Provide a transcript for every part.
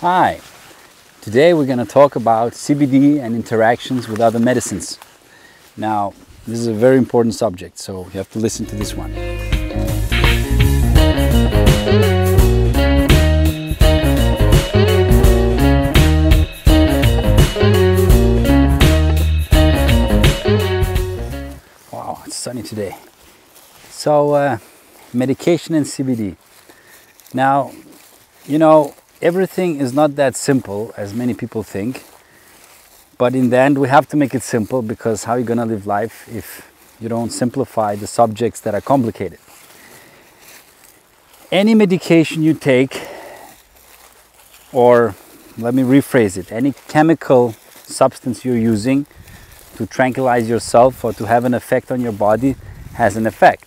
Hi, today we're going to talk about CBD and interactions with other medicines. Now, this is a very important subject, so you have to listen to this one. Wow, it's sunny today. So, uh, medication and CBD. Now, you know, everything is not that simple as many people think. But in the end, we have to make it simple because how are you going to live life if you don't simplify the subjects that are complicated? Any medication you take, or let me rephrase it, any chemical substance you're using to tranquilize yourself or to have an effect on your body has an effect.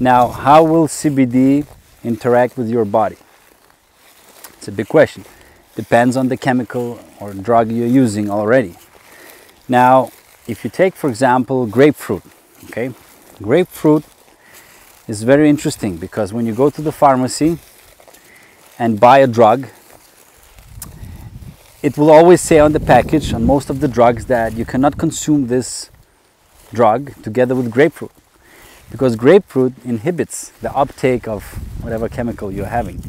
Now, how will CBD interact with your body? It's a big question. Depends on the chemical or drug you're using already. Now, if you take, for example, grapefruit, okay, grapefruit is very interesting because when you go to the pharmacy and buy a drug, it will always say on the package on most of the drugs that you cannot consume this drug together with grapefruit because grapefruit inhibits the uptake of whatever chemical you're having.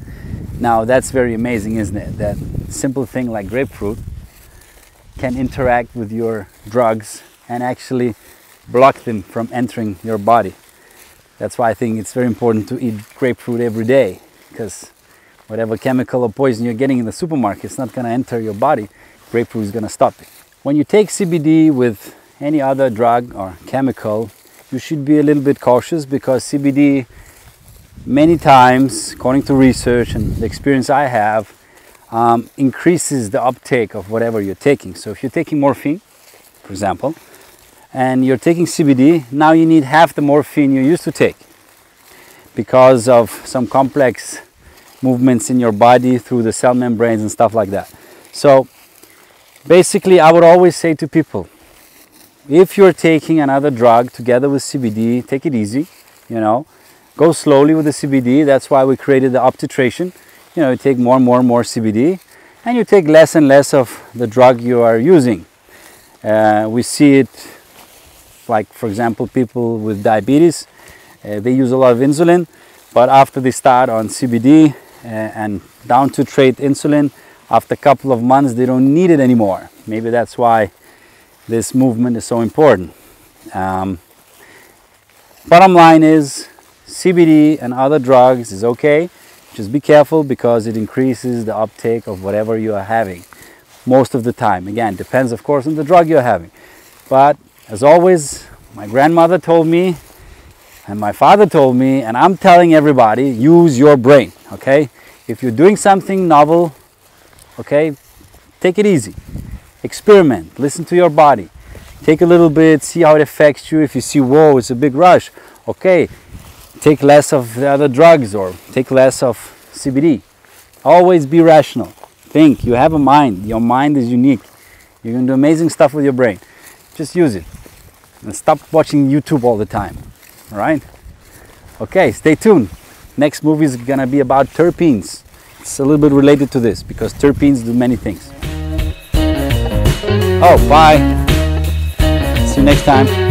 Now that's very amazing, isn't it? That simple thing like grapefruit can interact with your drugs and actually block them from entering your body. That's why I think it's very important to eat grapefruit every day because whatever chemical or poison you're getting in the supermarket it's not going to enter your body. Grapefruit is going to stop it. When you take CBD with any other drug or chemical, you should be a little bit cautious because CBD many times, according to research and the experience I have, um, increases the uptake of whatever you're taking. So if you're taking morphine, for example, and you're taking CBD, now you need half the morphine you used to take because of some complex movements in your body through the cell membranes and stuff like that. So basically, I would always say to people, if you're taking another drug together with CBD, take it easy, you know, go slowly with the CBD. That's why we created the up-titration. You know, you take more and more and more CBD and you take less and less of the drug you are using. Uh, we see it like, for example, people with diabetes, uh, they use a lot of insulin, but after they start on CBD uh, and down titrate insulin, after a couple of months, they don't need it anymore. Maybe that's why this movement is so important. Um, bottom line is CBD and other drugs is okay. Just be careful because it increases the uptake of whatever you are having most of the time. Again, depends of course on the drug you're having. But as always, my grandmother told me and my father told me and I'm telling everybody, use your brain, okay? If you're doing something novel, okay, take it easy experiment, listen to your body. Take a little bit, see how it affects you. If you see, whoa, it's a big rush, okay, take less of the other drugs or take less of CBD. Always be rational. Think, you have a mind. Your mind is unique. You can do amazing stuff with your brain. Just use it. And stop watching YouTube all the time. All right? Okay, stay tuned. Next movie is gonna be about terpenes. It's a little bit related to this because terpenes do many things. Oh, bye. See you next time.